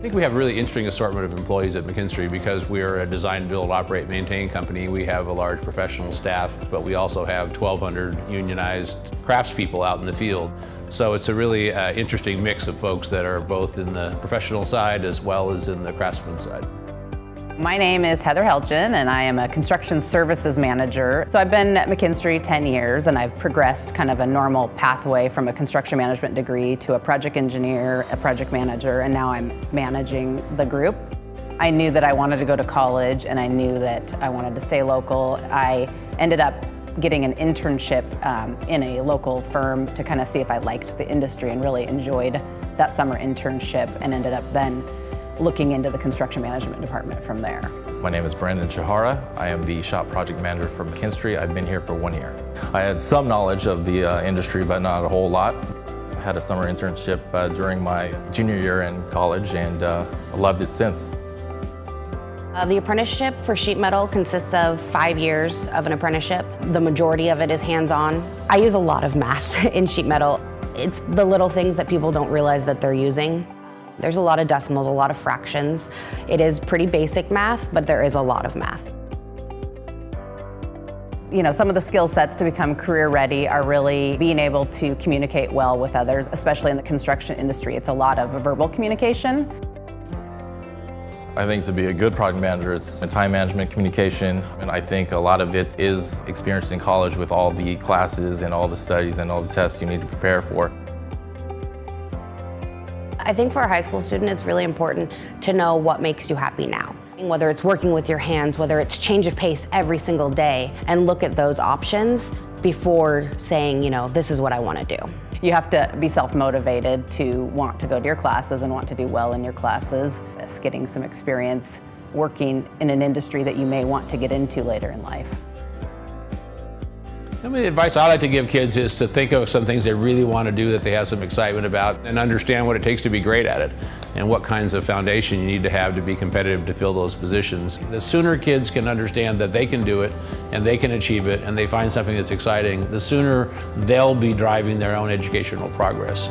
I think we have a really interesting assortment of employees at McKinstry because we're a design, build, operate, maintain company. We have a large professional staff, but we also have 1,200 unionized craftspeople out in the field. So it's a really uh, interesting mix of folks that are both in the professional side as well as in the craftsman side. My name is Heather Helgen and I am a construction services manager. So I've been at McKinstry 10 years and I've progressed kind of a normal pathway from a construction management degree to a project engineer, a project manager, and now I'm managing the group. I knew that I wanted to go to college and I knew that I wanted to stay local. I ended up getting an internship um, in a local firm to kind of see if I liked the industry and really enjoyed that summer internship and ended up then looking into the construction management department from there. My name is Brandon Chihara. I am the shop project manager for McKinstry. I've been here for one year. I had some knowledge of the uh, industry, but not a whole lot. I had a summer internship uh, during my junior year in college and uh, loved it since. Uh, the apprenticeship for sheet metal consists of five years of an apprenticeship. The majority of it is hands-on. I use a lot of math in sheet metal. It's the little things that people don't realize that they're using. There's a lot of decimals, a lot of fractions. It is pretty basic math, but there is a lot of math. You know, some of the skill sets to become career ready are really being able to communicate well with others, especially in the construction industry. It's a lot of verbal communication. I think to be a good project manager, it's time management, communication, and I think a lot of it is experienced in college with all the classes and all the studies and all the tests you need to prepare for. I think for a high school student, it's really important to know what makes you happy now. Whether it's working with your hands, whether it's change of pace every single day, and look at those options before saying, you know, this is what I want to do. You have to be self-motivated to want to go to your classes and want to do well in your classes. Just getting some experience working in an industry that you may want to get into later in life. I mean, the advice I like to give kids is to think of some things they really want to do that they have some excitement about and understand what it takes to be great at it and what kinds of foundation you need to have to be competitive to fill those positions. The sooner kids can understand that they can do it and they can achieve it and they find something that's exciting, the sooner they'll be driving their own educational progress.